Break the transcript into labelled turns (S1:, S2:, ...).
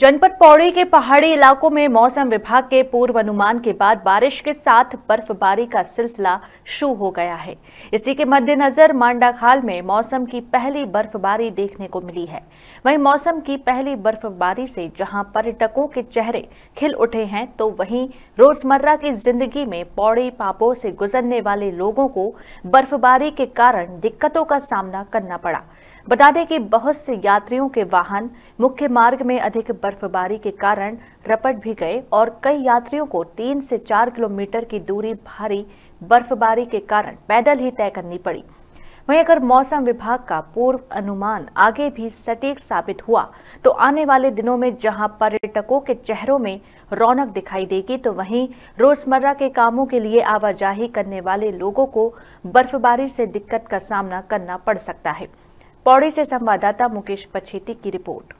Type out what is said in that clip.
S1: जनपद पौड़ी के पहाड़ी इलाकों में मौसम विभाग के पूर्व अनुमान के बाद बारिश के साथ बर्फबारी का सिलसिला शुरू हो गया है। इसी के मद्देनजर मांडाखाल में मौसम की पहली बर्फबारी देखने को मिली है। वहीं मौसम की पहली बर्फबारी से जहाँ पर्यटकों के चेहरे खिल उठे हैं तो वहीं रोज़मर्रा की ज़िंदगी में पौड़ी पापों से गुजरने वाले लोगों को बर्फबारी के कारण दिक्कतों का सामना करना पड़ा। बता दें कि बहुत से यात्रियों के वाहन मुख्य मार्ग में अधिक बर्फबारी के कारण रपट भी गए और कई यात्रियों को तीन से चार किलोमीटर की दूरी भारी बर्फबारी के कारण पैदल ही तय करनी पड़ी। वहीं अगर मौसम विभाग का पूर्व अनुमान आगे भी सटीक साबित हुआ तो आने वाले दिनों में जहाँ पर्यटकों के चेहरों में रौनक दिखाई देगी तो वहीं रोज़मर्रा के कामों के लिए आवाजाही करने वाले लोगों को बर्फबारी से दिक्कत का सामना करना पड़ सकता है। पौड़ी से संवाददाता मुकेश पछेती की रिपोर्ट।